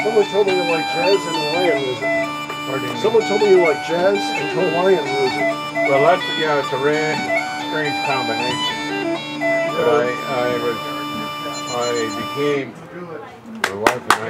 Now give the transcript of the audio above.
Someone told me you like jazz and Hawaiian music. Pardon me. Someone told me you like jazz and Hawaiian music. Well, that's yeah, it's a rare, strange combination. But I, I was, I became, my wife and I